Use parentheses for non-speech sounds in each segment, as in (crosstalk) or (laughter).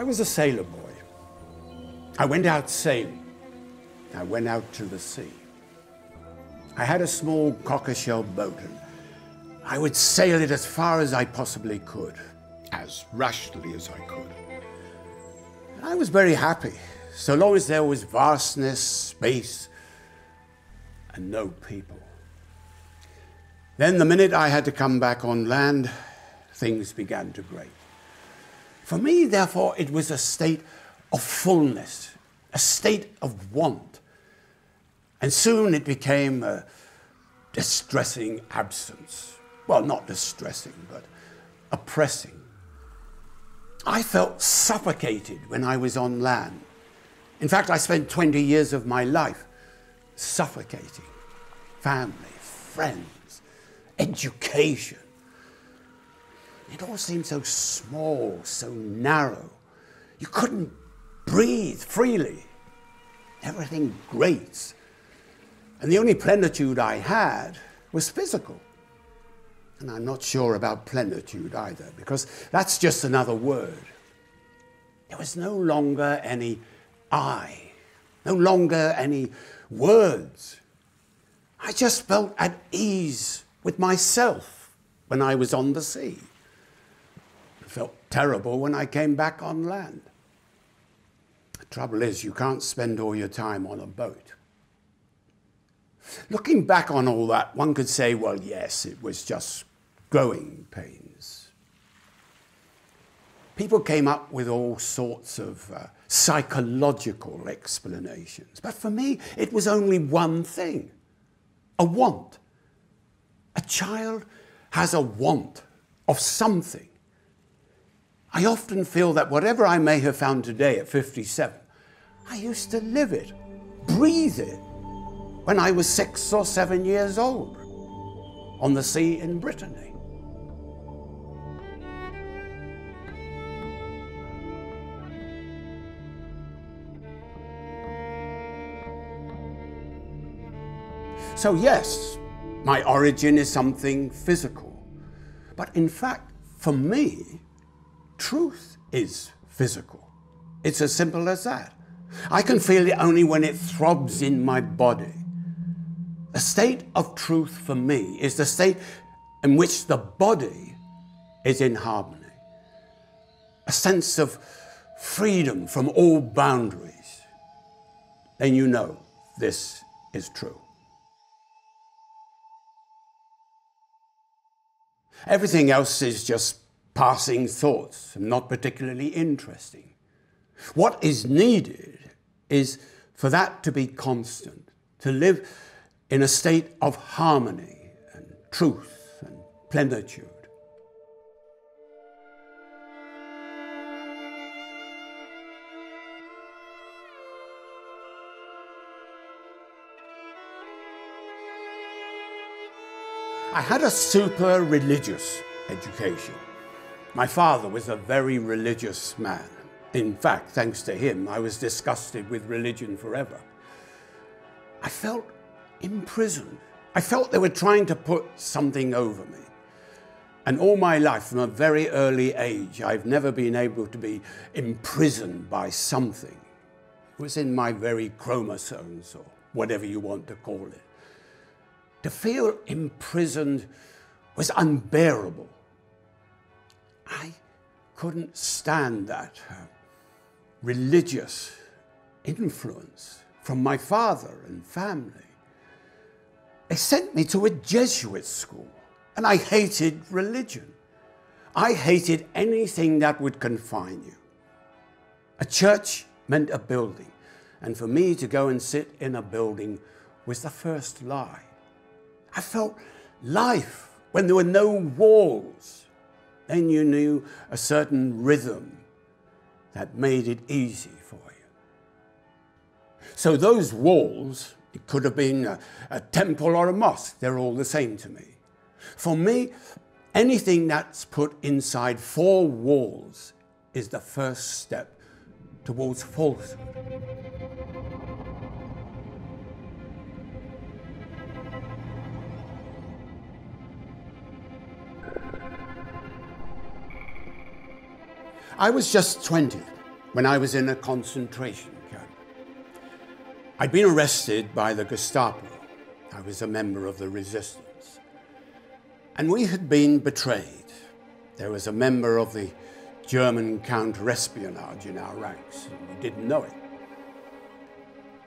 I was a sailor boy. I went out sailing. I went out to the sea. I had a small cockleshell boat and I would sail it as far as I possibly could, as rashly as I could. And I was very happy, so long as there was vastness, space, and no people. Then, the minute I had to come back on land, things began to break. For me, therefore, it was a state of fullness, a state of want. And soon it became a distressing absence. Well, not distressing, but oppressing. I felt suffocated when I was on land. In fact, I spent 20 years of my life suffocating family, friends, education. It all seemed so small, so narrow. You couldn't breathe freely. Everything grates. And the only plenitude I had was physical. And I'm not sure about plenitude either, because that's just another word. There was no longer any I, no longer any words. I just felt at ease with myself when I was on the sea. Terrible when I came back on land. The trouble is, you can't spend all your time on a boat. Looking back on all that, one could say, well, yes, it was just growing pains. People came up with all sorts of uh, psychological explanations. But for me, it was only one thing a want. A child has a want of something. I often feel that whatever I may have found today at 57, I used to live it, breathe it, when I was six or seven years old on the sea in Brittany. So, yes, my origin is something physical. But in fact, for me, truth is physical. It's as simple as that. I can feel it only when it throbs in my body. A state of truth for me is the state in which the body is in harmony, a sense of freedom from all boundaries. Then you know this is true. Everything else is just passing thoughts, not particularly interesting. What is needed is for that to be constant, to live in a state of harmony and truth and plenitude. I had a super religious education. My father was a very religious man. In fact, thanks to him, I was disgusted with religion forever. I felt imprisoned. I felt they were trying to put something over me. And all my life, from a very early age, I've never been able to be imprisoned by something. It was in my very chromosomes, or whatever you want to call it. To feel imprisoned was unbearable. I couldn't stand that uh, religious influence from my father and family. They sent me to a Jesuit school, and I hated religion. I hated anything that would confine you. A church meant a building, and for me to go and sit in a building was the first lie. I felt life when there were no walls. Then you knew a certain rhythm that made it easy for you. So those walls, it could have been a, a temple or a mosque, they're all the same to me. For me, anything that's put inside four walls is the first step towards falsehood. I was just 20 when I was in a concentration camp. I'd been arrested by the Gestapo. I was a member of the resistance. And we had been betrayed. There was a member of the German counter-espionage in our ranks, and we didn't know it.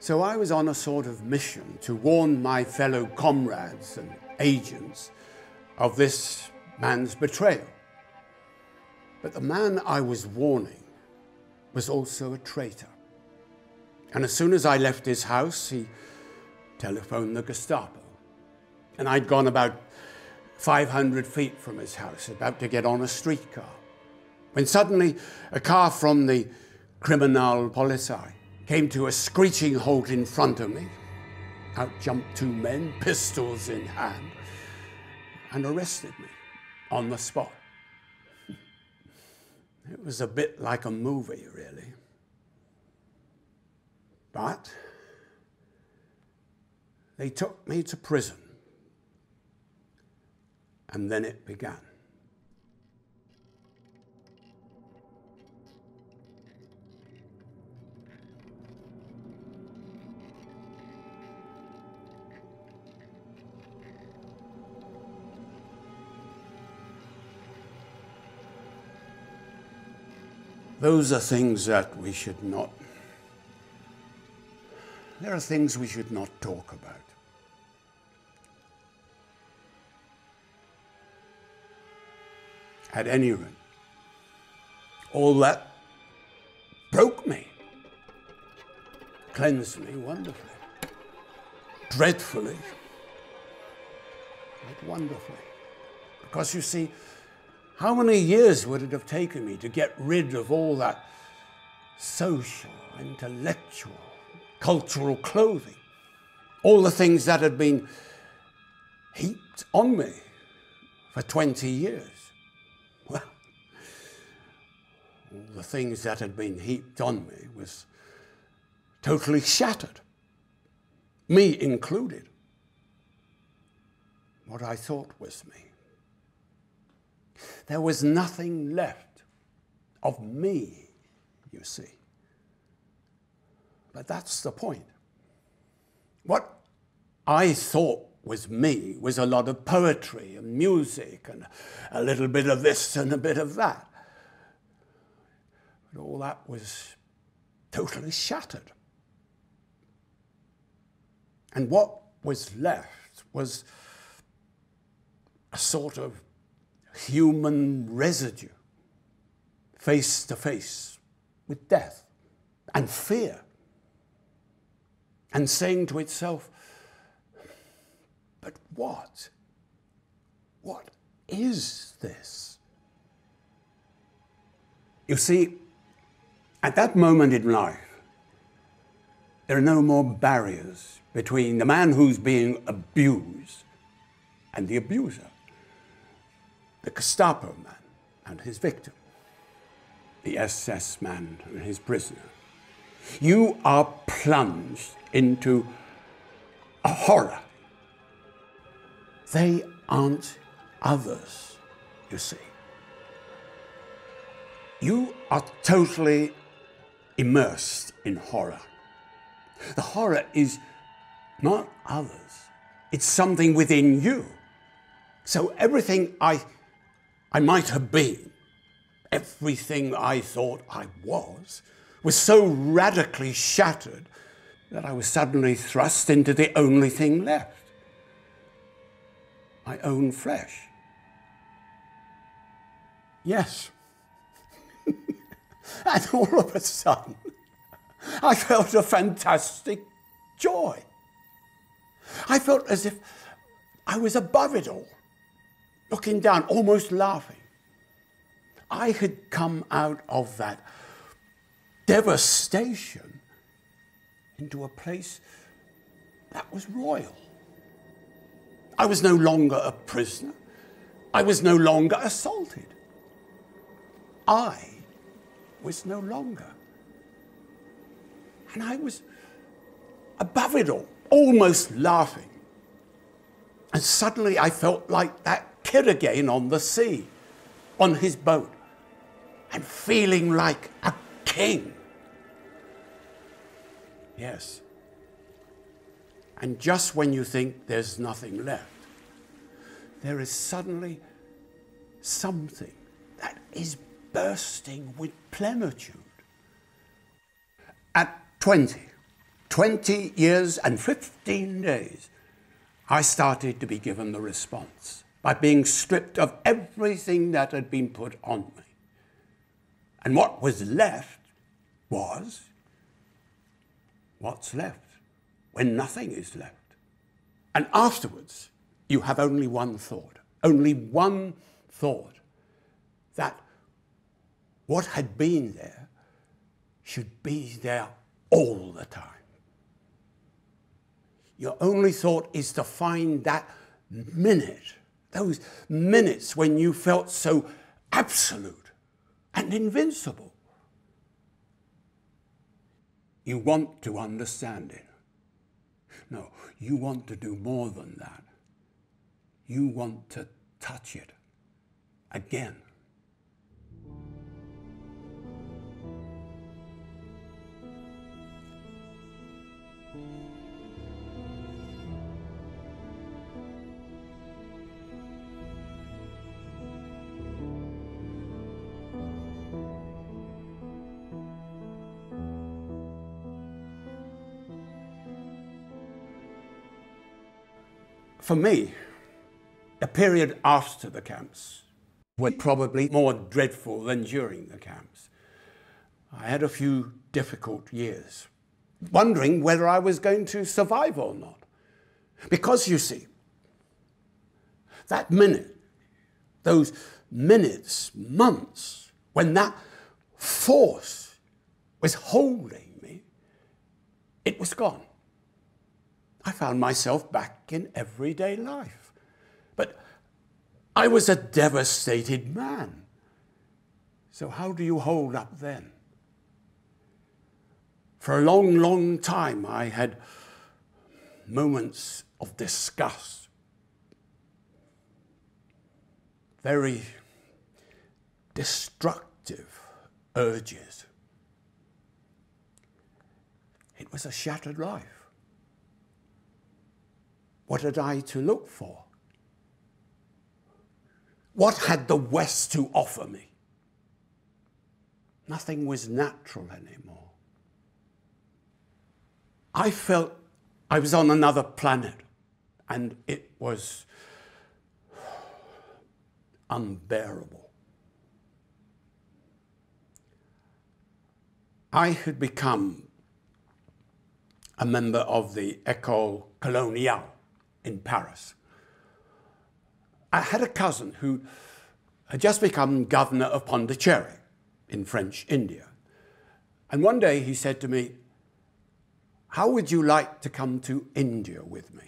So I was on a sort of mission to warn my fellow comrades and agents of this man's betrayal. But the man I was warning was also a traitor. And as soon as I left his house, he telephoned the Gestapo. And I'd gone about 500 feet from his house, about to get on a streetcar, when suddenly a car from the Kriminalpolizei came to a screeching halt in front of me. Out jumped two men, pistols in hand, and arrested me on the spot. It was a bit like a movie, really. But they took me to prison. And then it began. Those are things that we should not, there are things we should not talk about. At any rate, all that broke me, cleansed me wonderfully, dreadfully, but wonderfully. Because you see, how many years would it have taken me to get rid of all that social, intellectual, cultural clothing? All the things that had been heaped on me for 20 years. Well, all the things that had been heaped on me was totally shattered, me included. What I thought was me. There was nothing left of me, you see. But that's the point. What I thought was me was a lot of poetry and music and a little bit of this and a bit of that. But all that was totally shattered. And what was left was a sort of human residue face to face with death and fear and saying to itself, but what? What is this? You see, at that moment in life, there are no more barriers between the man who's being abused and the abuser the Gestapo man and his victim, the SS man and his prisoner. You are plunged into a horror. They aren't others, you see. You are totally immersed in horror. The horror is not others, it's something within you. So everything I I might have been. Everything I thought I was was so radically shattered that I was suddenly thrust into the only thing left my own flesh. Yes. (laughs) and all of a sudden, I felt a fantastic joy. I felt as if I was above it all looking down, almost laughing. I had come out of that devastation into a place that was royal. I was no longer a prisoner. I was no longer assaulted. I was no longer. And I was above it all, almost laughing. And suddenly I felt like that kid again on the sea, on his boat, and feeling like a king. Yes. And just when you think there's nothing left, there is suddenly something that is bursting with plenitude. At 20, 20 years and 15 days, I started to be given the response by being stripped of everything that had been put on me. And what was left was what's left when nothing is left. And afterwards, you have only one thought, only one thought that what had been there should be there all the time. Your only thought is to find that minute, those minutes when you felt so absolute and invincible. You want to understand it. No, you want to do more than that. You want to touch it again. For me, a period after the camps was probably more dreadful than during the camps. I had a few difficult years, wondering whether I was going to survive or not. Because you see, that minute, those minutes, months, when that force was holding me, it was gone. I found myself back in everyday life. But I was a devastated man. So, how do you hold up then? For a long, long time, I had moments of disgust, very destructive urges. It was a shattered life. What had I to look for? What had the West to offer me? Nothing was natural anymore. I felt I was on another planet and it was unbearable. I had become a member of the École Coloniale in Paris. I had a cousin who had just become governor of Pondicherry in French India. And one day he said to me, How would you like to come to India with me?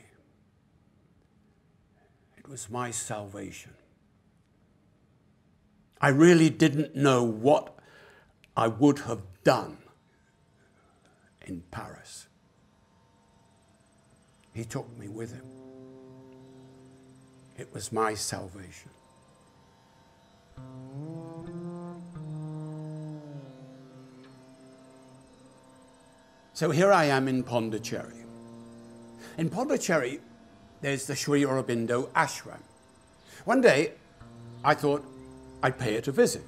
It was my salvation. I really didn't know what I would have done in Paris. He took me with him. It was my salvation. So here I am in Pondicherry. In Pondicherry, there's the Sri Aurobindo ashram. One day, I thought I'd pay it a visit.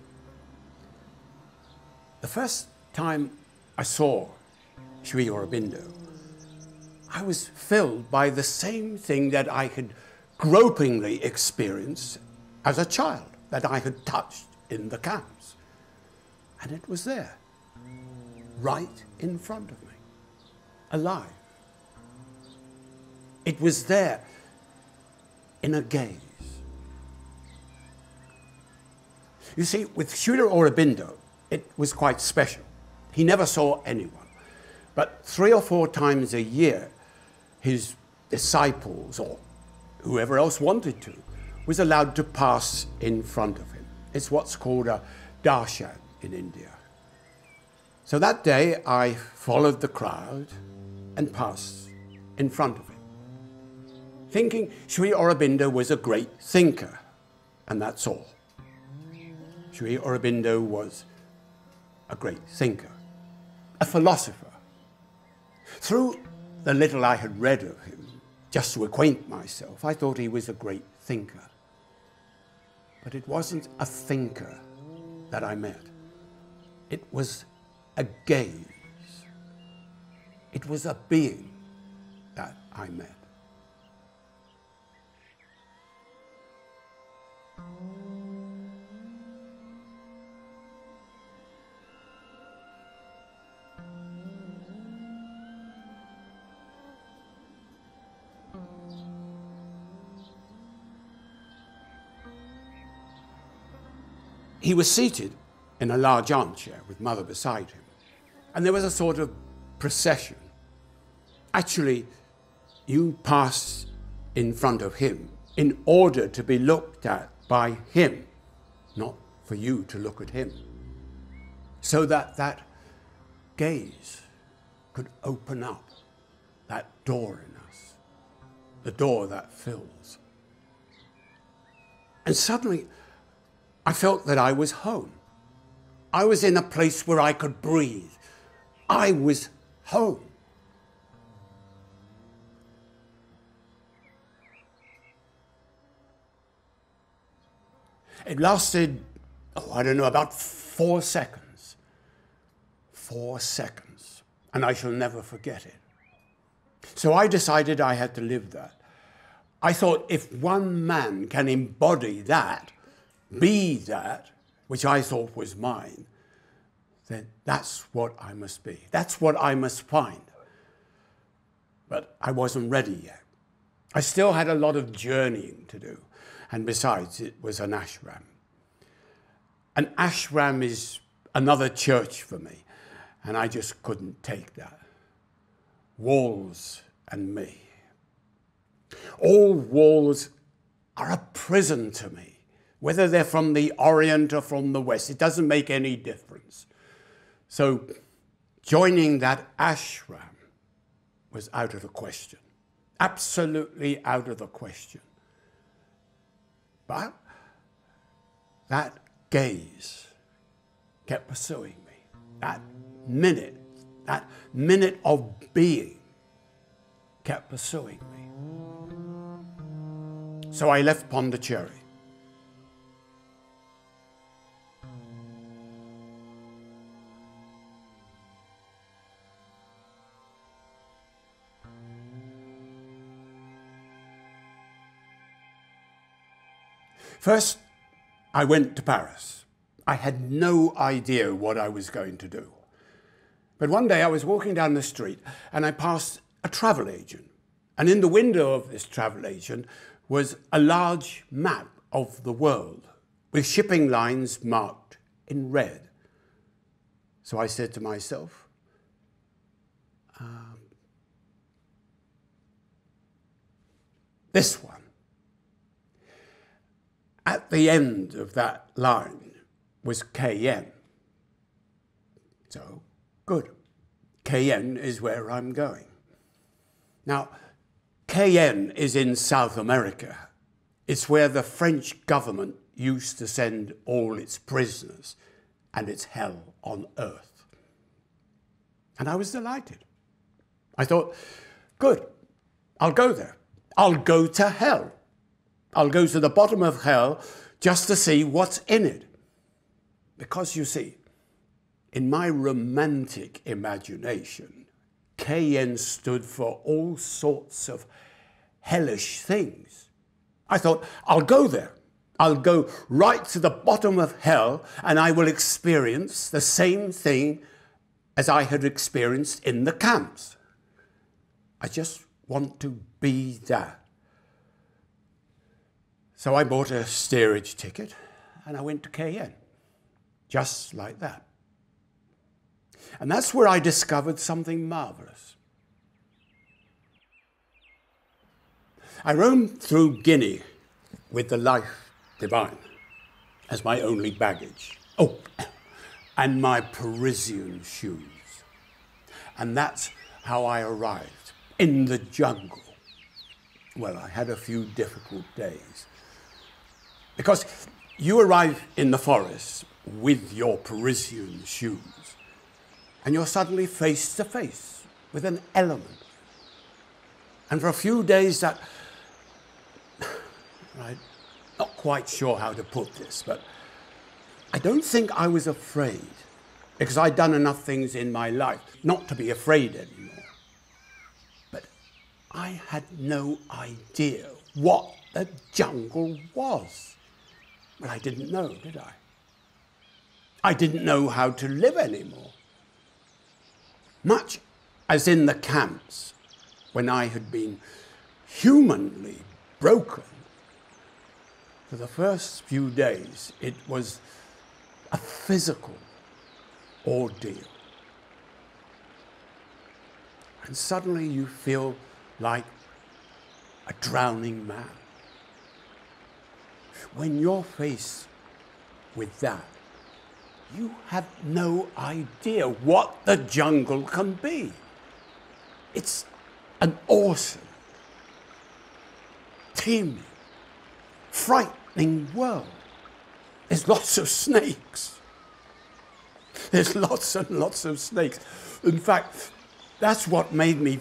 The first time I saw Sri Aurobindo, I was filled by the same thing that I had gropingly experienced as a child that I had touched in the camps. And it was there, right in front of me, alive. It was there in a gaze. You see, with Sri Aurobindo, it was quite special. He never saw anyone. But three or four times a year, his disciples or whoever else wanted to, was allowed to pass in front of him. It's what's called a darshan in India. So that day I followed the crowd and passed in front of him, thinking Sri Aurobindo was a great thinker, and that's all. Sri Aurobindo was a great thinker, a philosopher. Through the little I had read of him, just to acquaint myself, I thought he was a great thinker. But it wasn't a thinker that I met. It was a gaze. It was a being that I met. He was seated in a large armchair with mother beside him, and there was a sort of procession. Actually, you pass in front of him in order to be looked at by him, not for you to look at him. So that that gaze could open up that door in us, the door that fills. And suddenly, I felt that I was home. I was in a place where I could breathe. I was home. It lasted, oh, I don't know, about four seconds. Four seconds. And I shall never forget it. So I decided I had to live that. I thought if one man can embody that, be that which I thought was mine, then that's what I must be. That's what I must find. But I wasn't ready yet. I still had a lot of journeying to do. And besides, it was an ashram. An ashram is another church for me. And I just couldn't take that. Walls and me. All walls are a prison to me. Whether they're from the Orient or from the West, it doesn't make any difference. So joining that ashram was out of the question. Absolutely out of the question. But that gaze kept pursuing me. That minute, that minute of being kept pursuing me. So I left Pondicherry. First, I went to Paris. I had no idea what I was going to do. But one day I was walking down the street and I passed a travel agent. And in the window of this travel agent was a large map of the world with shipping lines marked in red. So I said to myself, um, this one at the end of that line was Cayenne. So, good. Cayenne is where I'm going. Now, Cayenne is in South America. It's where the French government used to send all its prisoners, and it's hell on earth. And I was delighted. I thought, good, I'll go there. I'll go to hell. I'll go to the bottom of hell just to see what's in it. Because you see, in my romantic imagination, Cayenne stood for all sorts of hellish things. I thought, I'll go there. I'll go right to the bottom of hell and I will experience the same thing as I had experienced in the camps. I just want to be that. So I bought a steerage ticket and I went to Cayenne, just like that. And that's where I discovered something marvelous. I roamed through Guinea with the life divine as my only baggage. Oh, and my Parisian shoes. And that's how I arrived in the jungle. Well, I had a few difficult days because you arrive in the forest with your Parisian shoes, and you're suddenly face to face with an element. And for a few days, that (sighs) I'm not quite sure how to put this, but I don't think I was afraid because I'd done enough things in my life not to be afraid anymore. But I had no idea what the jungle was. Well, I didn't know, did I? I didn't know how to live anymore. Much as in the camps when I had been humanly broken. For the first few days, it was a physical ordeal. And suddenly you feel like a drowning man. When you're faced with that, you have no idea what the jungle can be. It's an awesome, teeming, frightening world. There's lots of snakes. There's lots and lots of snakes. In fact, that's what made me.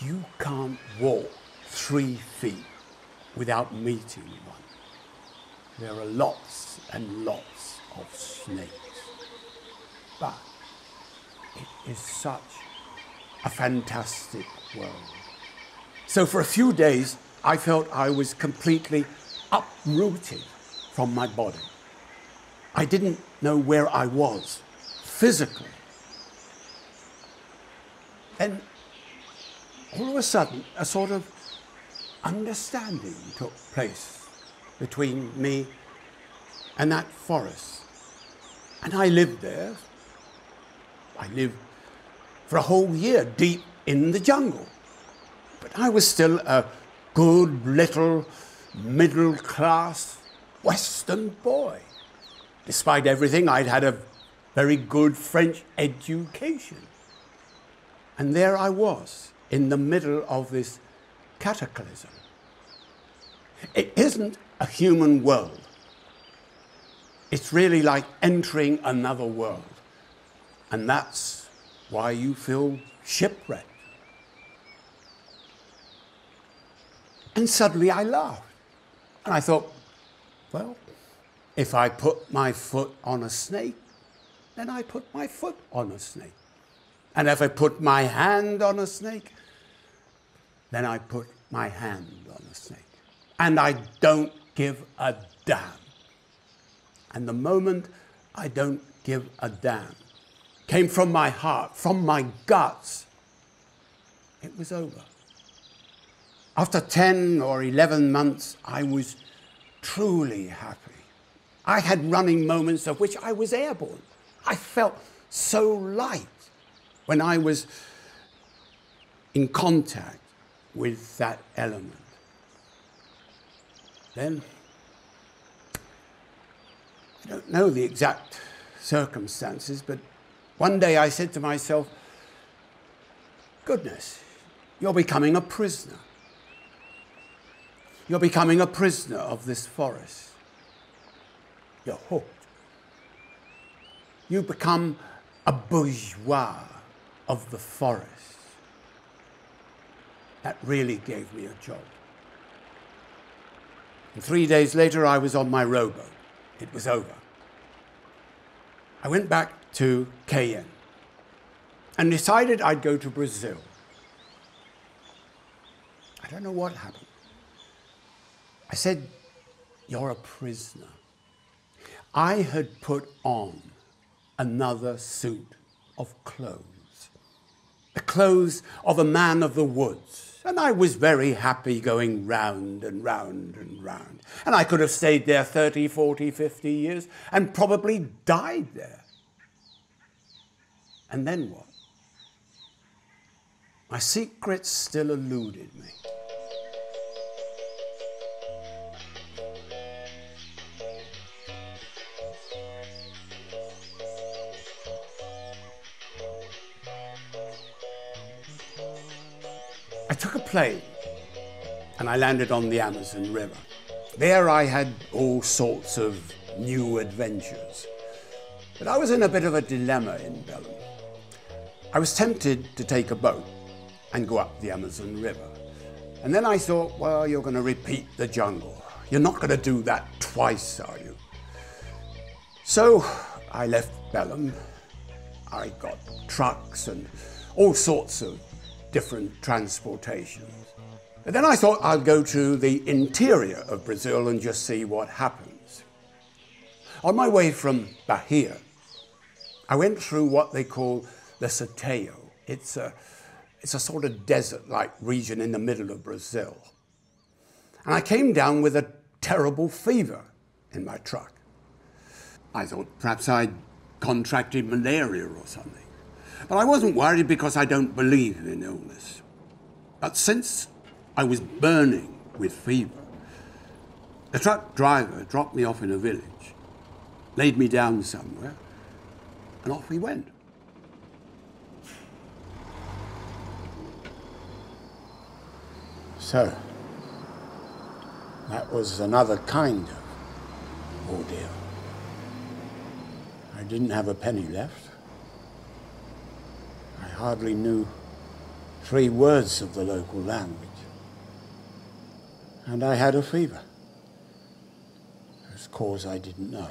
You can't walk three feet without meeting one. There are lots and lots of snakes. But it is such a fantastic world. So for a few days, I felt I was completely uprooted from my body. I didn't know where I was physically. And all of a sudden, a sort of understanding took place between me and that forest. And I lived there. I lived for a whole year deep in the jungle. But I was still a good little middle class Western boy. Despite everything, I'd had a very good French education. And there I was in the middle of this cataclysm. It isn't a human world. It's really like entering another world. And that's why you feel shipwrecked. And suddenly I laughed. And I thought, well, if I put my foot on a snake, then I put my foot on a snake. And if I put my hand on a snake, then I put my hand on the snake. And I don't give a damn. And the moment I don't give a damn came from my heart, from my guts, it was over. After 10 or 11 months, I was truly happy. I had running moments of which I was airborne. I felt so light when I was in contact with that element. Then, I don't know the exact circumstances, but one day I said to myself, Goodness, you're becoming a prisoner. You're becoming a prisoner of this forest. You're hooked. You become a bourgeois of the forest. That really gave me a job. And three days later, I was on my rowboat. It was over. I went back to Cayenne and decided I'd go to Brazil. I don't know what happened. I said, You're a prisoner. I had put on another suit of clothes, the clothes of a man of the woods. And I was very happy going round and round and round. And I could have stayed there 30, 40, 50 years and probably died there. And then what? My secrets still eluded me. Plane and I landed on the Amazon River. There I had all sorts of new adventures. But I was in a bit of a dilemma in Belem. I was tempted to take a boat and go up the Amazon River. And then I thought, well, you're going to repeat the jungle. You're not going to do that twice, are you? So I left Belem. I got trucks and all sorts of different transportations. And then I thought I'd go to the interior of Brazil and just see what happens. On my way from Bahia, I went through what they call the Sertão. It's a, it's a sort of desert like region in the middle of Brazil. And I came down with a terrible fever in my truck. I thought perhaps I'd contracted malaria or something. But I wasn't worried because I don't believe in illness. But since I was burning with fever. The truck driver dropped me off in a village, laid me down somewhere, and off we went. So, that was another kind of ordeal. I didn't have a penny left. I hardly knew three words of the local language and I had a fever, whose cause I didn't know.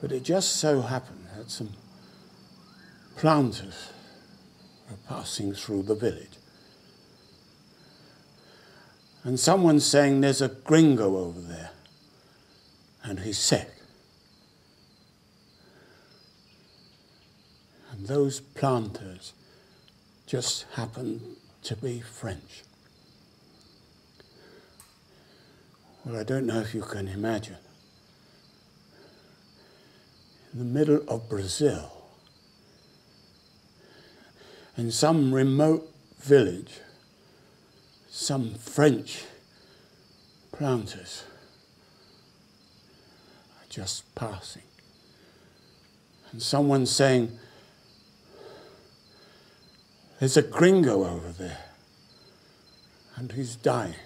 But it just so happened that some planters were passing through the village. And someone's saying there's a gringo over there, and he's sick. And those planters just happened to be French. Well, I don't know if you can imagine. In the middle of Brazil, in some remote village, some French planters are just passing. And someone saying, there's a gringo over there, and he's dying.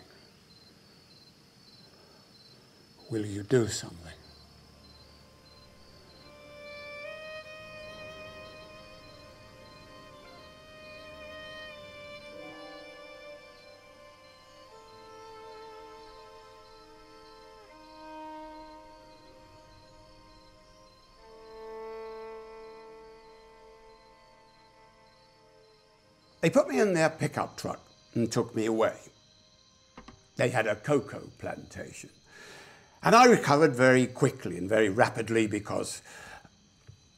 Will you do something? They put me in their pickup truck and took me away. They had a cocoa plantation. And I recovered very quickly and very rapidly because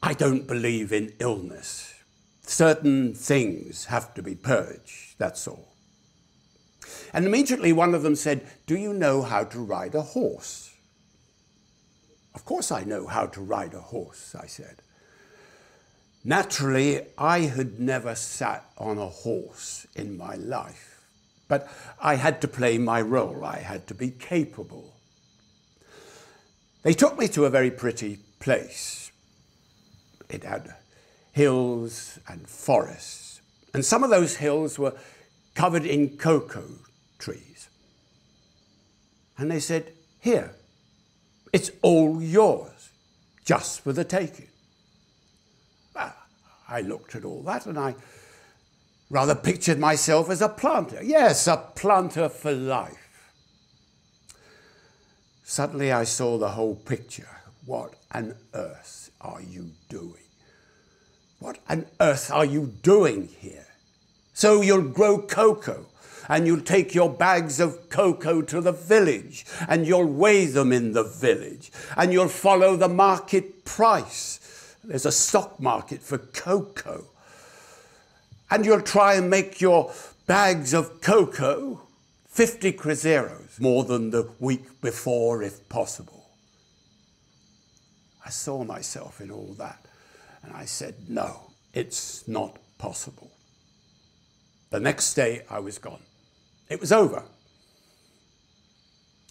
I don't believe in illness. Certain things have to be purged, that's all. And immediately one of them said, Do you know how to ride a horse? Of course I know how to ride a horse, I said. Naturally, I had never sat on a horse in my life, but I had to play my role. I had to be capable. They took me to a very pretty place. It had hills and forests, and some of those hills were covered in cocoa trees. And they said, Here, it's all yours, just for the taking. I looked at all that and I rather pictured myself as a planter. Yes, a planter for life. Suddenly I saw the whole picture. What on earth are you doing? What on earth are you doing here? So you'll grow cocoa and you'll take your bags of cocoa to the village and you'll weigh them in the village and you'll follow the market price there's a stock market for cocoa. And you'll try and make your bags of cocoa 50 cruzeiros, more than the week before, if possible. I saw myself in all that, and I said, no, it's not possible. The next day, I was gone. It was over.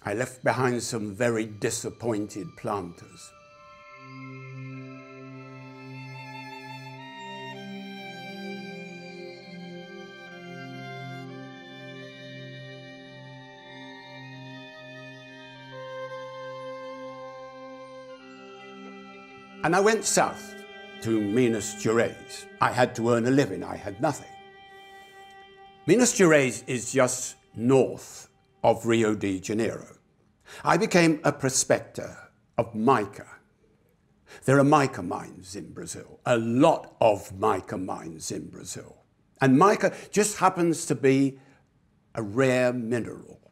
I left behind some very disappointed planters. And I went south to Minas Gerais. I had to earn a living, I had nothing. Minas Gerais is just north of Rio de Janeiro. I became a prospector of mica. There are mica mines in Brazil, a lot of mica mines in Brazil. And mica just happens to be a rare mineral.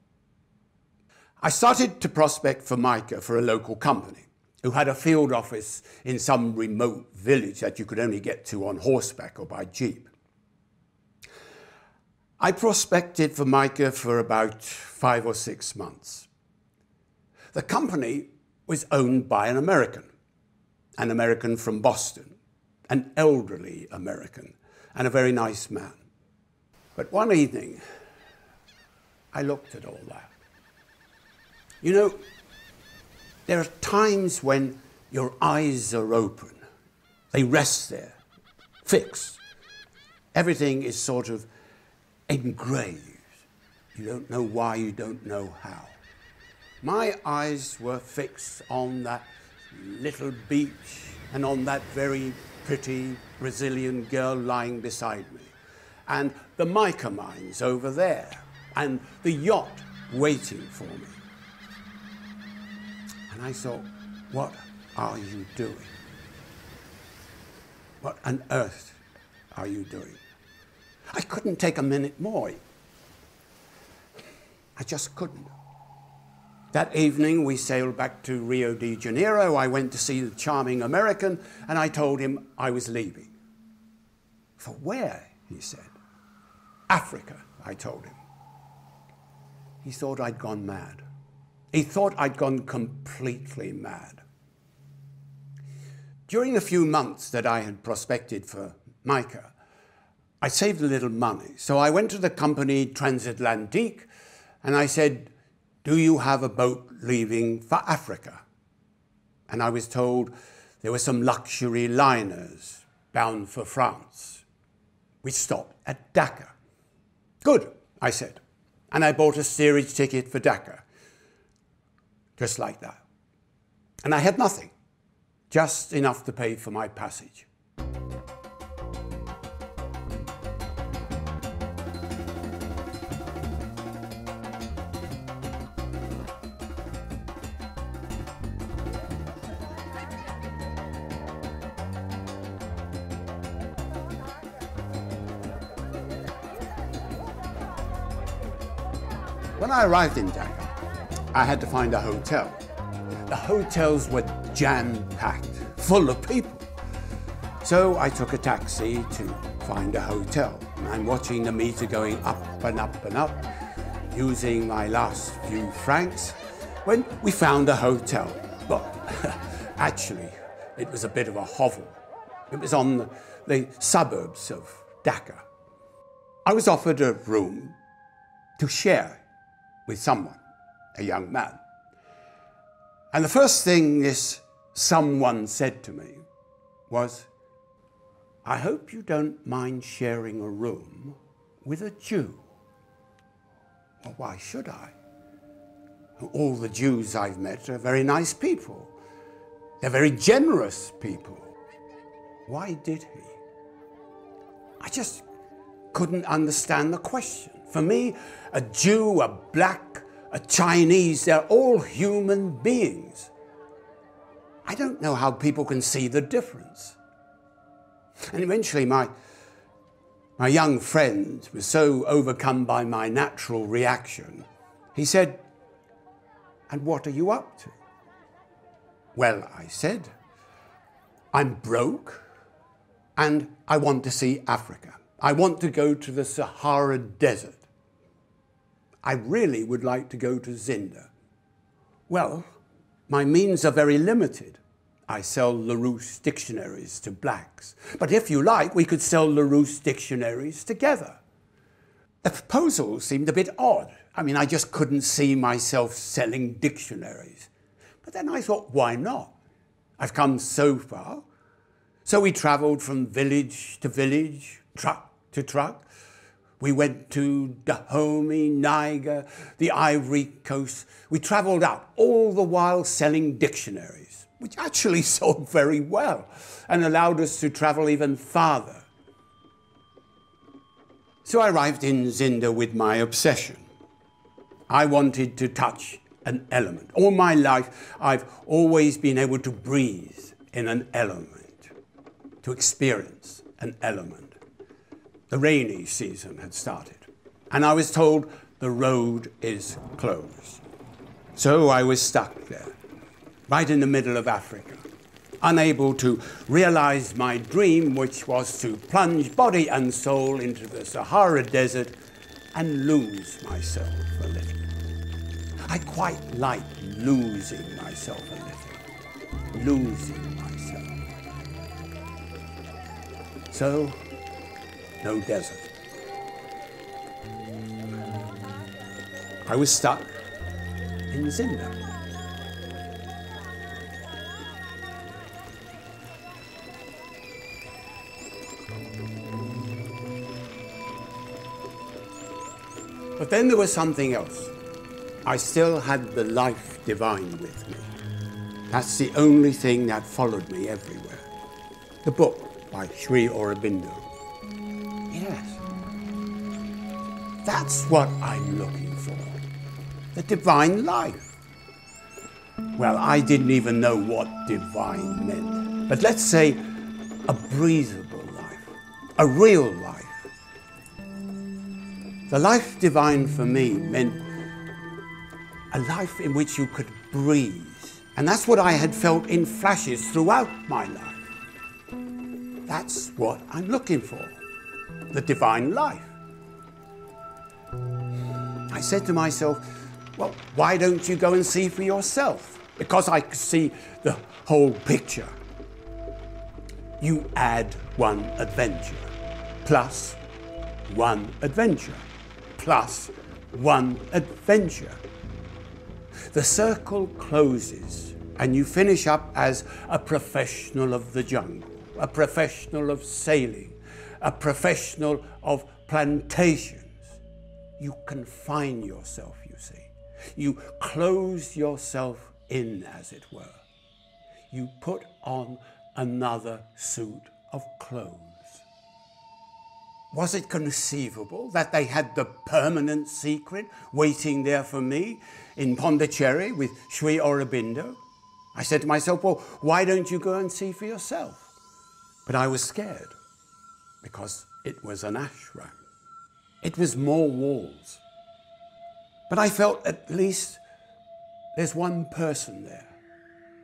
I started to prospect for mica for a local company who had a field office in some remote village that you could only get to on horseback or by jeep. I prospected for mica for about five or six months. The company was owned by an American, an American from Boston, an elderly American, and a very nice man. But one evening, I looked at all that. You know, there are times when your eyes are open, they rest there, fixed. Everything is sort of engraved. You don't know why, you don't know how. My eyes were fixed on that little beach and on that very pretty Brazilian girl lying beside me, and the mica mines over there, and the yacht waiting for me. And I thought, what are you doing? What on earth are you doing? I couldn't take a minute more. I just couldn't. That evening, we sailed back to Rio de Janeiro. I went to see the charming American, and I told him I was leaving. For where? he said. Africa, I told him. He thought I'd gone mad. He thought I'd gone completely mad. During the few months that I had prospected for mica, I saved a little money. So I went to the company Transatlantique and I said, Do you have a boat leaving for Africa? And I was told there were some luxury liners bound for France. We stopped at Dakar. Good, I said. And I bought a steerage ticket for Dakar. Just like that. And I had nothing, just enough to pay for my passage. When I arrived in Dakar, I had to find a hotel. The hotels were jam packed, full of people. So I took a taxi to find a hotel. I'm watching the meter going up and up and up, using my last few francs, when we found a hotel. But (laughs) actually, it was a bit of a hovel. It was on the, the suburbs of Dakar. I was offered a room to share with someone, a young man. And the first thing this someone said to me was, I hope you don't mind sharing a room with a Jew. Well, why should I? All the Jews I've met are very nice people. They're very generous people. Why did he? I just couldn't understand the question. For me, a Jew, a black, a Chinese, they're all human beings. I don't know how people can see the difference. And eventually, my, my young friend was so overcome by my natural reaction, he said, And what are you up to? Well, I said, I'm broke and I want to see Africa. I want to go to the Sahara Desert. I really would like to go to Zinder. Well, my means are very limited. I sell Larousse dictionaries to blacks. But if you like, we could sell Larousse dictionaries together. The proposal seemed a bit odd. I mean, I just couldn't see myself selling dictionaries. But then I thought, why not? I've come so far. So we traveled from village to village, truck to truck, we went to Dahomey, Niger, the Ivory Coast. We traveled out, all the while selling dictionaries. which actually (laughs) sold very well and allowed us to travel even farther. So I arrived in Zinder with my obsession. I wanted to touch an element. All my life, I've always been able to breathe in an element, to experience an element. The rainy season had started, and I was told the road is closed. So I was stuck there, right in the middle of Africa, unable to realize my dream, which was to plunge body and soul into the Sahara Desert and lose myself a little. I quite like losing myself a little, losing myself. So, no desert. I was stuck in Zinder. But then there was something else. I still had the life divine with me. That's the only thing that followed me everywhere. The book by Sri Aurobindo. Yes. That's what I'm looking for. The divine life. Well, I didn't even know what divine meant. But let's say a breathable life, a real life. The life divine for me meant a life in which you could breathe. And that's what I had felt in flashes throughout my life. That's what I'm looking for the divine life. I said to myself, well, why don't you go and see for yourself? Because I could see the whole picture. You add one adventure, plus one adventure, plus one adventure the circle closes and you finish up as a professional of the jungle, a professional of sailing, a professional of plantations. You confine yourself, you see. You close yourself in, as it were. You put on another suit of clothes. Was it conceivable that they had the permanent secret waiting there for me in Pondicherry with Sri Aurobindo? I said to myself, well, why don't you go and see for yourself? But I was scared because it was an ashram. It was more walls. But I felt at least there's one person there.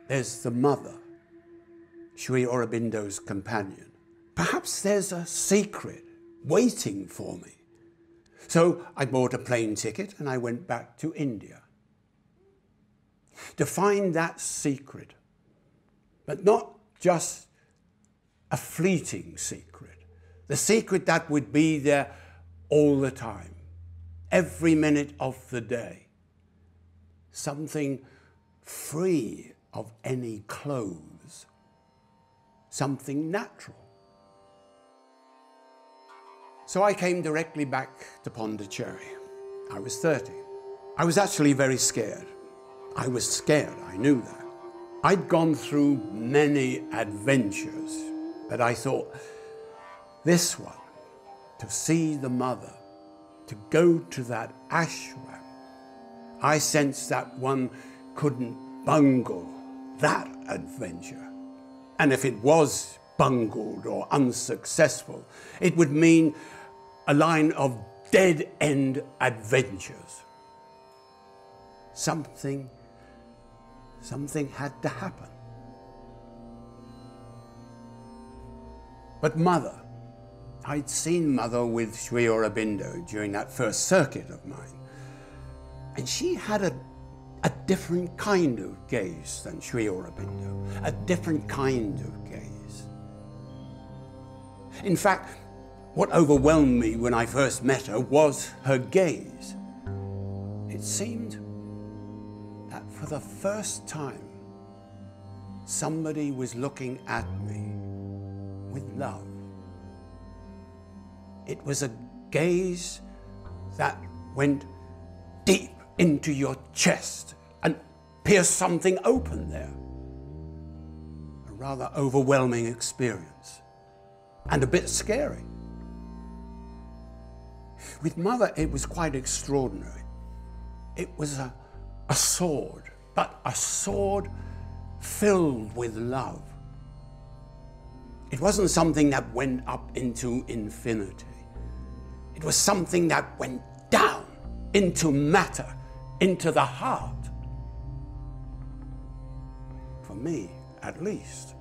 There's the mother, Sri Aurobindo's companion. Perhaps there's a secret waiting for me. So I bought a plane ticket and I went back to India to find that secret, but not just a fleeting secret, the secret that would be there all the time, every minute of the day, something free of any clothes, something natural. So I came directly back to Pondicherry. I was 30. I was actually very scared. I was scared, I knew that. I'd gone through many adventures, but I thought, this one, to see the mother, to go to that ashram, I sensed that one couldn't bungle that adventure. And if it was bungled or unsuccessful, it would mean a line of dead end adventures. Something, something had to happen. But Mother, I'd seen Mother with Sri Aurobindo during that first circuit of mine, and she had a, a different kind of gaze than Sri Aurobindo, a different kind of gaze. In fact, what overwhelmed me when I first met her was her gaze. It seemed that for the first time, somebody was looking at me with love. It was a gaze that went deep into your chest and pierced something open there. A rather overwhelming experience and a bit scary. With Mother, it was quite extraordinary. It was a, a sword, but a sword filled with love. It wasn't something that went up into infinity. It was something that went down into matter, into the heart. For me, at least.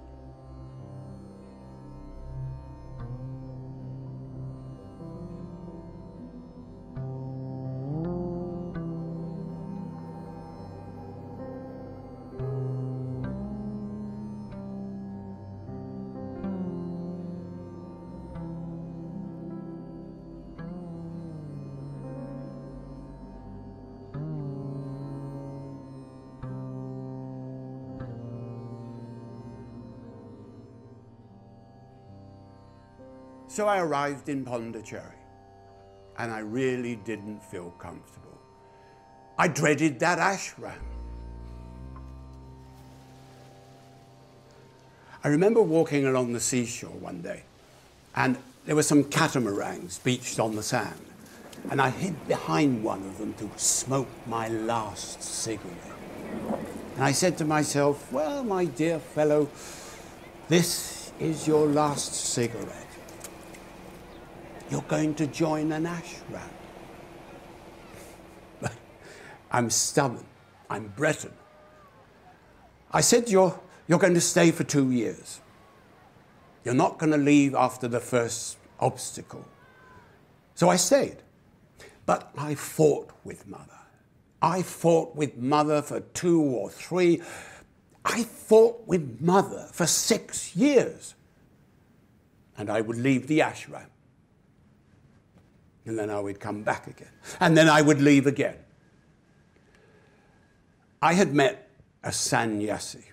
So I arrived in Pondicherry, and I really didn't feel comfortable. I dreaded that ashram. I remember walking along the seashore one day, and there were some catamarans beached on the sand, and I hid behind one of them to smoke my last cigarette. And I said to myself, Well, my dear fellow, this is your last cigarette. You're going to join an ashram. But (laughs) I'm stubborn. I'm Breton. I said, you're, you're going to stay for two years. You're not going to leave after the first obstacle. So I stayed. But I fought with mother. I fought with mother for two or three. I fought with mother for six years. And I would leave the ashram. And then I would come back again. And then I would leave again. I had met a sannyasi.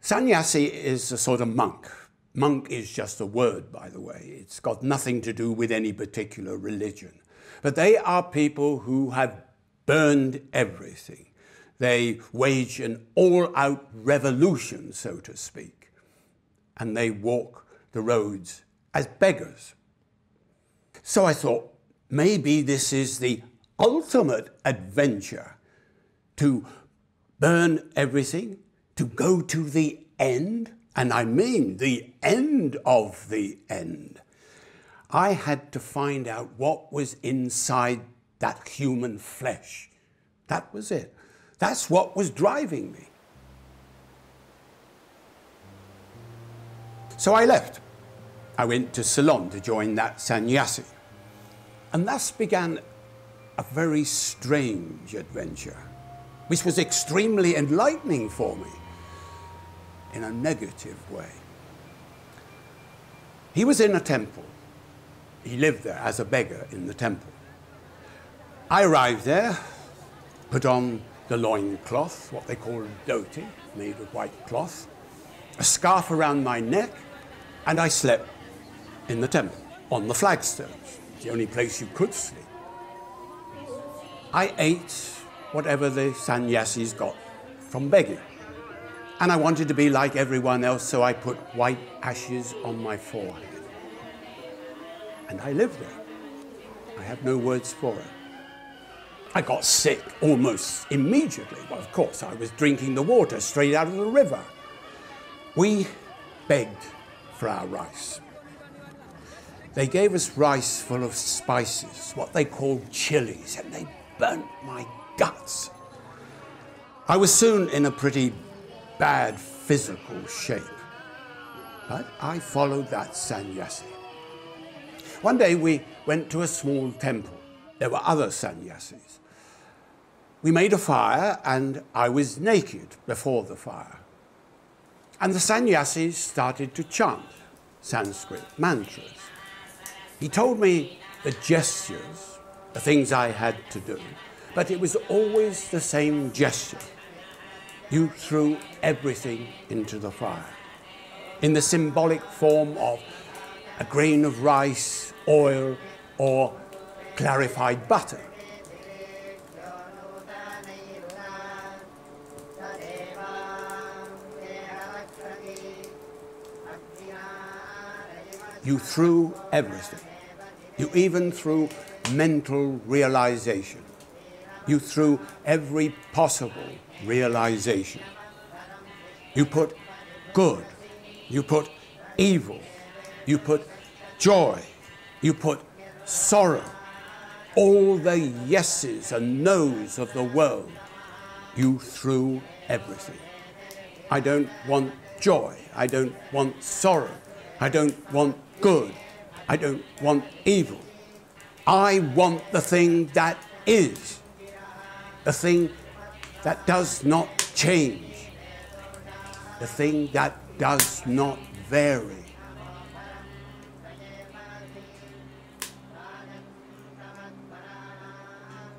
Sannyasi is a sort of monk. Monk is just a word, by the way. It's got nothing to do with any particular religion. But they are people who have burned everything. They wage an all out revolution, so to speak. And they walk the roads as beggars. So I thought, maybe this is the ultimate adventure to burn everything, to go to the end, and I mean the end of the end. I had to find out what was inside that human flesh. That was it. That's what was driving me. So I left. I went to Ceylon to join that sannyasi. And thus began a very strange adventure, which was extremely enlightening for me in a negative way. He was in a temple. He lived there as a beggar in the temple. I arrived there, put on the loin cloth, what they call dhoti, made of white cloth, a scarf around my neck, and I slept in the temple on the flagstones the only place you could sleep. I ate whatever the sannyasis got from begging. And I wanted to be like everyone else, so I put white ashes on my forehead. And I lived there. I have no words for it. I got sick almost immediately. Well, of course, I was drinking the water straight out of the river. We begged for our rice. They gave us rice full of spices, what they called chilies, and they burnt my guts. I was soon in a pretty bad physical shape, but I followed that sannyasi. One day we went to a small temple. There were other sannyasis. We made a fire, and I was naked before the fire. And the sannyasis started to chant Sanskrit mantras. He told me the gestures, the things I had to do, but it was always the same gesture. You threw everything into the fire in the symbolic form of a grain of rice, oil, or clarified butter. You threw everything. You even threw mental realization. You threw every possible realization. You put good. You put evil. You put joy. You put sorrow. All the yeses and nos of the world. You threw everything. I don't want joy. I don't want sorrow. I don't want good. I don't want evil. I want the thing that is, the thing that does not change, the thing that does not vary.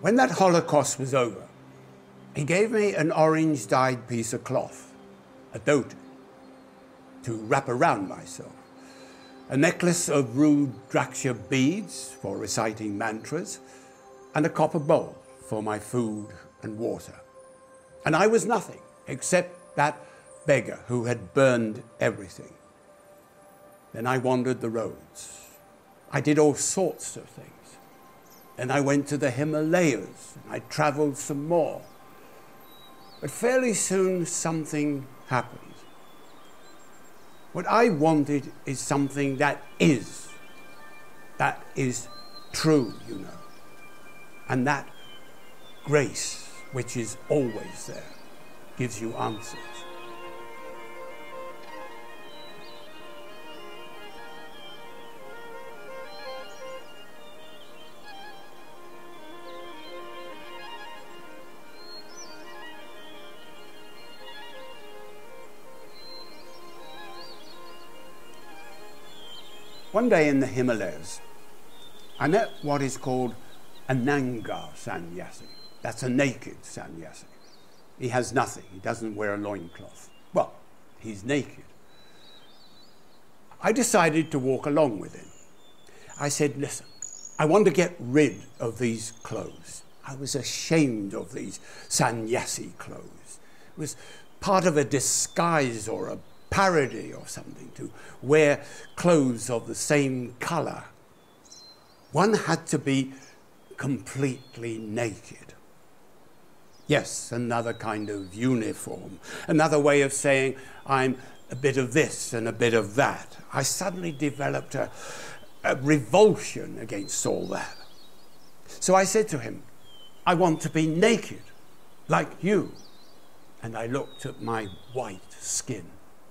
When that Holocaust was over, he gave me an orange dyed piece of cloth, a dhoti, to wrap around myself, a necklace of Rudraksha beads for reciting mantras, and a copper bowl for my food and water. And I was nothing except that beggar who had burned everything. Then I wandered the roads. I did all sorts of things. Then I went to the Himalayas and I traveled some more. But fairly soon something happened. What I wanted is something that is, that is true, you know. And that grace, which is always there, gives you answers. One day in the Himalayas, I met what is called a Nanga sannyasi. That's a naked sannyasi. He has nothing. He doesn't wear a loincloth. Well, he's naked. I decided to walk along with him. I said, listen, I want to get rid of these clothes. I was ashamed of these sannyasi clothes. It was part of a disguise or a parody or something to wear clothes of the same color. One had to be completely naked. Yes, another kind of uniform, another way of saying I'm a bit of this and a bit of that. I suddenly developed a, a revulsion against all that. So I said to him, I want to be naked, like you. And I looked at my white skin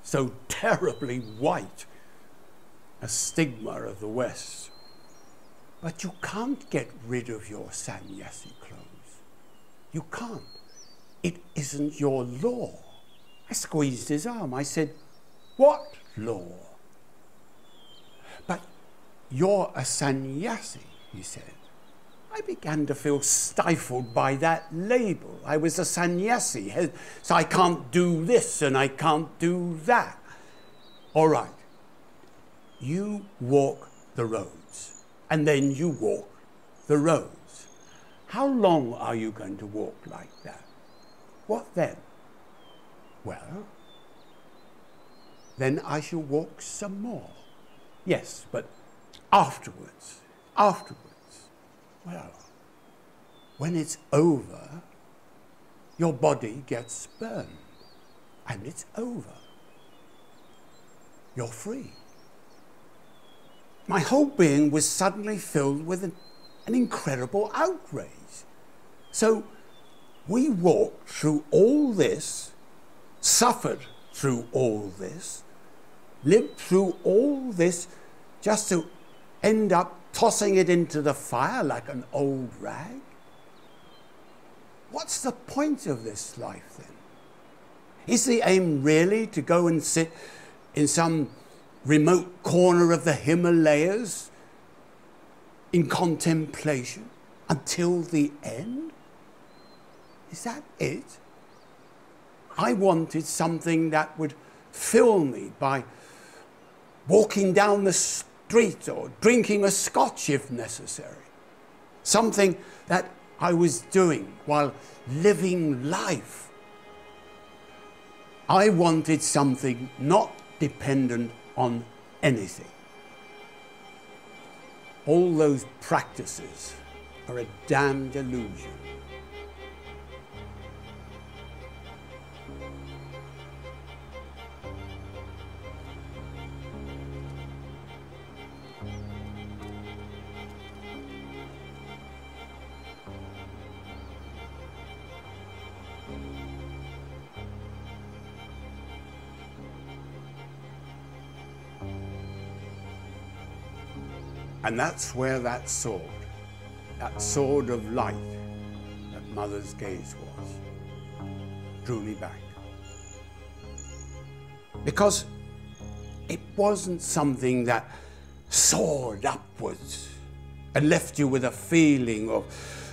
so terribly white, a stigma of the West. But you can't get rid of your sannyasi clothes. You can't. It isn't your law. I squeezed his arm. I said, What law? But you're a sannyasi, he said. I began to feel stifled by that label. I was a sannyasi, so I can't do this and I can't do that. All right, you walk the roads, and then you walk the roads. How long are you going to walk like that? What then? Well, then I shall walk some more. Yes, but afterwards, afterwards. Well, when it's over, your body gets burned and it's over. You're free. My whole being was suddenly filled with an, an incredible outrage. So we walked through all this, suffered through all this, lived through all this just to end up tossing it into the fire like an old rag? What's the point of this life then? Is the aim really to go and sit in some remote corner of the Himalayas in contemplation until the end? Is that it? I wanted something that would fill me by walking down the street or drinking a scotch if necessary. Something that I was doing while living life. I wanted something not dependent on anything. all those practices are a damned illusion. And that's where that sword, that sword of light that Mother's gaze was, drew me back. Because it wasn't something that soared upwards and left you with a feeling of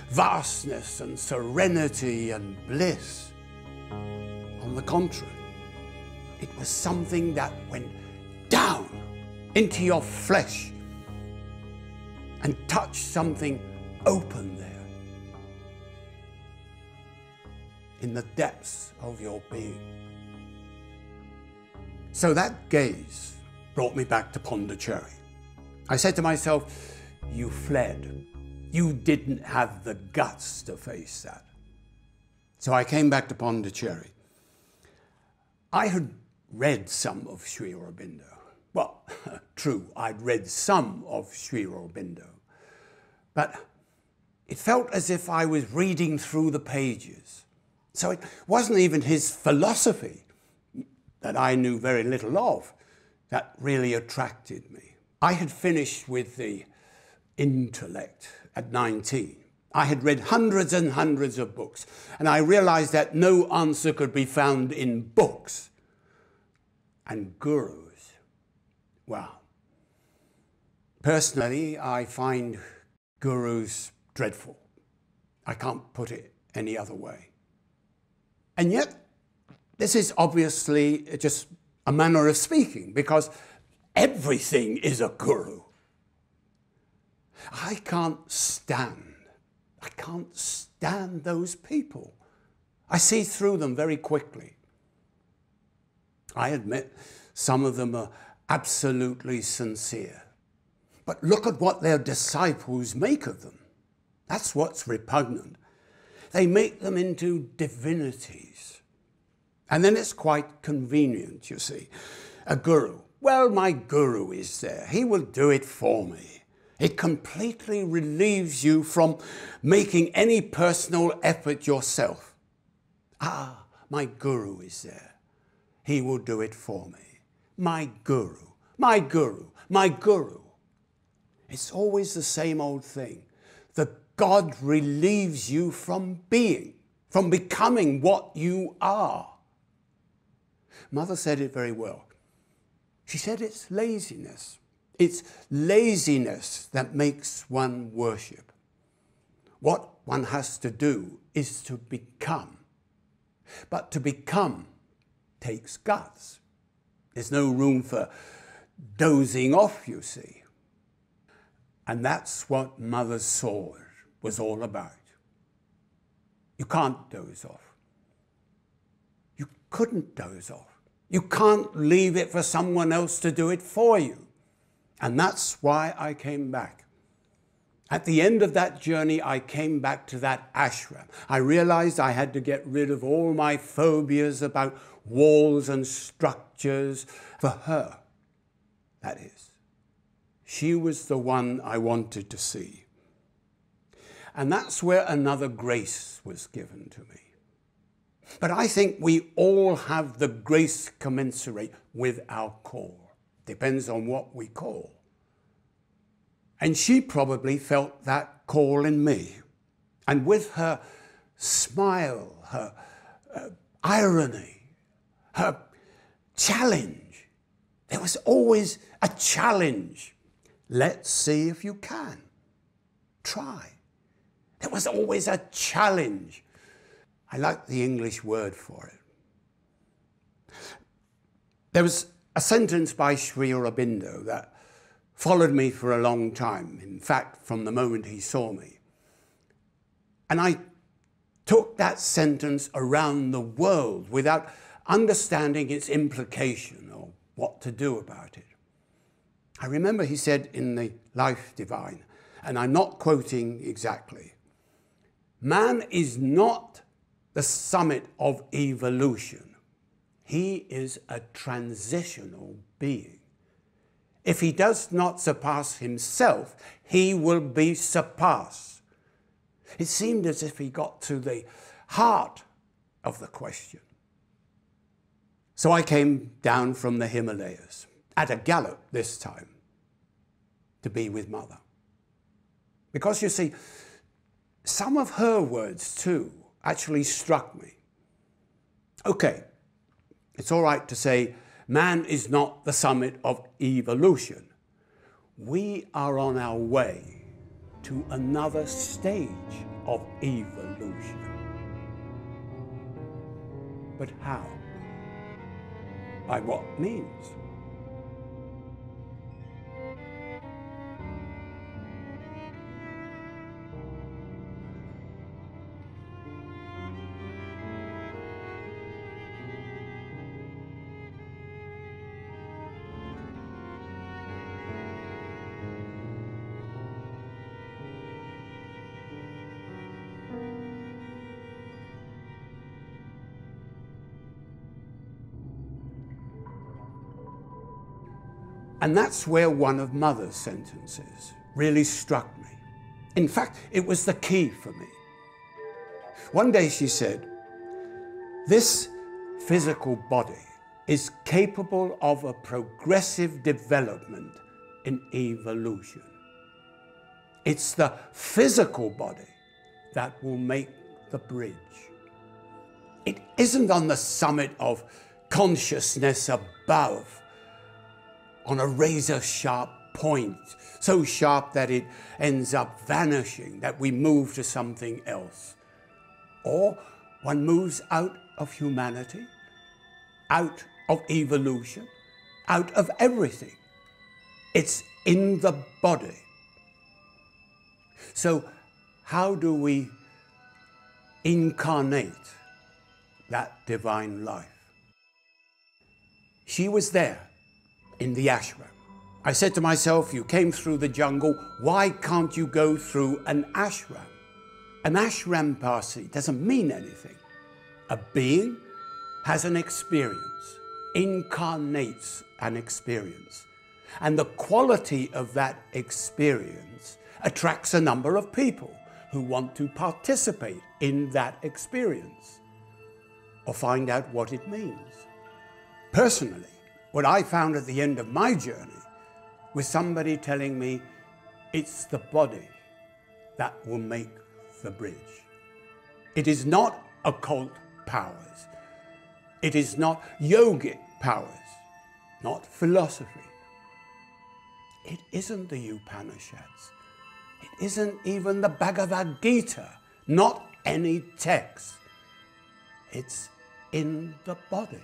vastness and serenity and bliss. On the contrary, it was something that went down into your flesh and touch something open there in the depths of your being. So that gaze brought me back to Pondicherry. I said to myself, You fled. You didn't have the guts to face that. So I came back to Pondicherry. I had read some of Sri Aurobindo. Well, (laughs) true, I'd read some of Sri Aurobindo, but it felt as if I was reading through the pages. So it wasn't even his philosophy that I knew very little of that really attracted me. I had finished with the intellect at 19. I had read hundreds and hundreds of books, and I realized that no answer could be found in books. And gurus well, personally, I find gurus dreadful. I can't put it any other way. And yet, this is obviously just a manner of speaking because everything is a guru. I can't stand, I can't stand those people. I see through them very quickly. I admit some of them are absolutely sincere. But look at what their disciples make of them. That's what's repugnant. They make them into divinities. And then it's quite convenient, you see. A guru. Well, my guru is there. He will do it for me. It completely relieves you from making any personal effort yourself. Ah, my guru is there. He will do it for me my guru, my guru, my guru. It's always the same old thing. That God relieves you from being, from becoming what you are. Mother said it very well. She said it's laziness. It's laziness that makes one worship. What one has to do is to become. But to become takes guts. There's no room for dozing off, you see. And that's what Mother's sword was all about. You can't doze off. You couldn't doze off. You can't leave it for someone else to do it for you. And that's why I came back. At the end of that journey, I came back to that ashram. I realized I had to get rid of all my phobias about walls and structures for her. That is. She was the one I wanted to see. And that's where another grace was given to me. But I think we all have the grace commensurate with our call. Depends on what we call. And she probably felt that call in me. And with her smile, her uh, irony, her challenge. There was always a challenge. Let's see if you can. Try. There was always a challenge. I like the English word for it. There was a sentence by Sri Aurobindo that followed me for a long time, in fact, from the moment he saw me. And I took that sentence around the world without understanding its implication or what to do about it. I remember he said in the Life Divine, and I'm not quoting exactly man is not the summit of evolution, he is a transitional being. If he does not surpass himself, he will be surpassed. It seemed as if he got to the heart of the question. So I came down from the Himalayas at a gallop this time to be with Mother. Because you see, some of her words too actually struck me. Okay, it's all right to say man is not the summit of evolution. We are on our way to another stage of evolution. But how? By what means? And that's where one of Mother's sentences really struck me. In fact, it was the key for me. One day she said, This physical body is capable of a progressive development in evolution. It's the physical body that will make the bridge. It isn't on the summit of consciousness above on a razor sharp point, so sharp that it ends up vanishing, that we move to something else. Or one moves out of humanity, out of evolution, out of everything. It's in the body. So, how do we incarnate that divine life? She was there in the ashram. I said to myself, You came through the jungle, why can't you go through an ashram? An ashram parsi doesn't mean anything. A being has an experience, incarnates an experience. And the quality of that experience attracts a number of people who want to participate in that experience or find out what it means. Personally, what I found at the end of my journey was somebody telling me it's the body that will make the bridge. It is not occult powers. It is not yogic powers, not philosophy. It isn't the Upanishads. It isn't even the Bhagavad Gita, not any text. It's in the body.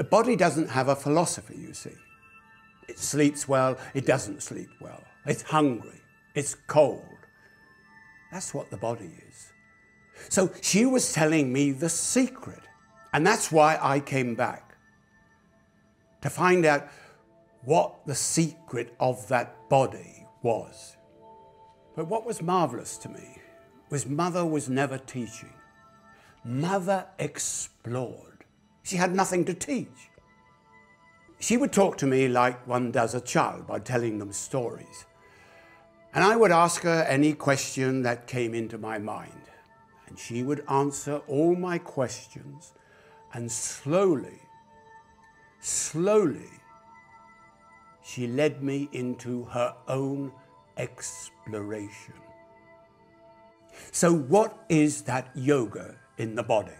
The body doesn't have a philosophy, you see. It sleeps well, it doesn't sleep well. It's hungry, it's cold. That's what the body is. So she was telling me the secret. And that's why I came back to find out what the secret of that body was. But what was marvelous to me was Mother was never teaching. Mother explored. She had nothing to teach. She would talk to me like one does a child by telling them stories. And I would ask her any question that came into my mind. And she would answer all my questions. And slowly, slowly, she led me into her own exploration. So, what is that yoga in the body?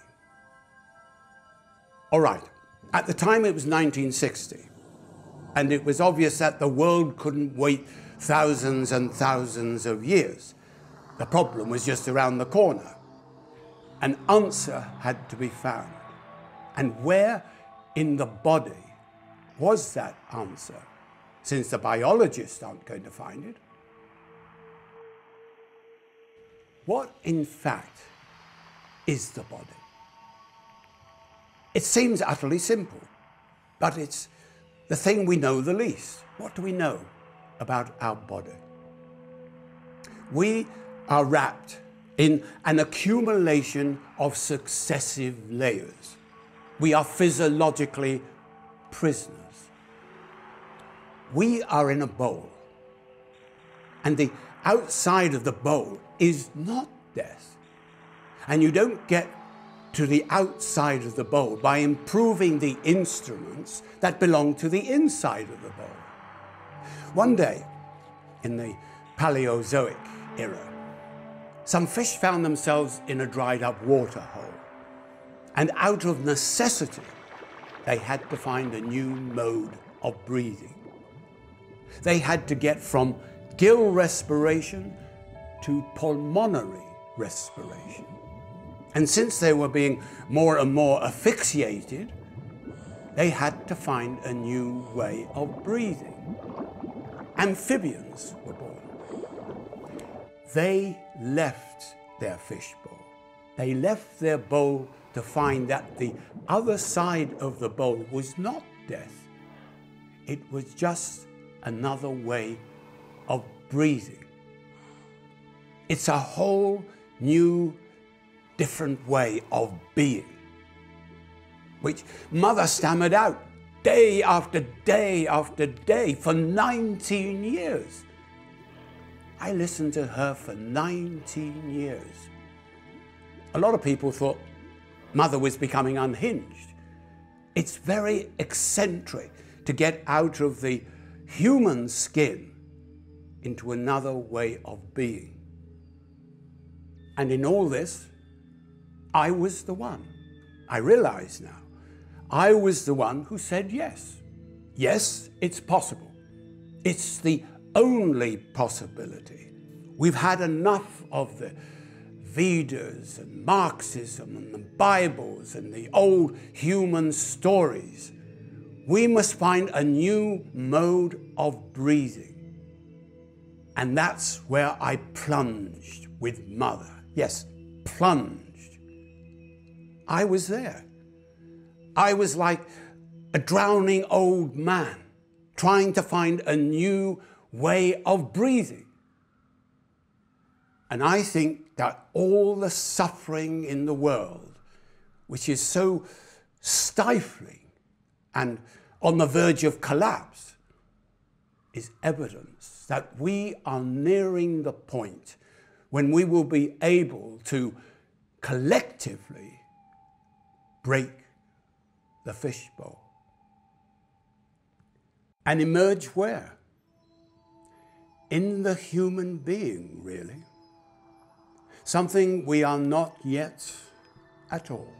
All right, at the time it was 1960, and it was obvious that the world couldn't wait thousands and thousands of years. The problem was just around the corner. An answer had to be found. And where in the body was that answer, since the biologists aren't going to find it? What, in fact, is the body? It seems utterly simple, but it's the thing we know the least. What do we know about our body? We are wrapped in an accumulation of successive layers. We are physiologically prisoners. We are in a bowl, and the outside of the bowl is not death. And you don't get to the outside of the bowl by improving the instruments that belong to the inside of the bowl. One day, in the Paleozoic era, some fish found themselves in a dried up water hole. And out of necessity, they had to find a new mode of breathing. They had to get from gill respiration to pulmonary respiration. And since they were being more and more asphyxiated, they had to find a new way of breathing. Amphibians were born. They left their fish bowl. They left their bowl to find that the other side of the bowl was not death. It was just another way of breathing. It's a whole new different way of being, which Mother stammered out day after day after day for 19 years. I listened to her for 19 years. A lot of people thought Mother was becoming unhinged. It's very eccentric to get out of the human skin into another way of being. And in all this, I was the one. I realize now. I was the one who said yes. Yes, it's possible. It's the only possibility. We've had enough of the Vedas and Marxism and the Bibles and the old human stories. We must find a new mode of breathing. And that's where I plunged with Mother. Yes, plunged I was there. I was like a drowning old man trying to find a new way of breathing. And I think that all the suffering in the world, which is so stifling and on the verge of collapse, is evidence that we are nearing the point when we will be able to collectively break the fishbowl. And emerge where? In the human being, really. Something we are not yet at all.